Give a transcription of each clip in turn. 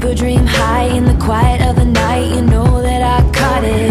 Keep dream high in the quiet of the night. You know that I caught it.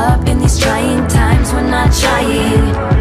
up in these trying times, we're not trying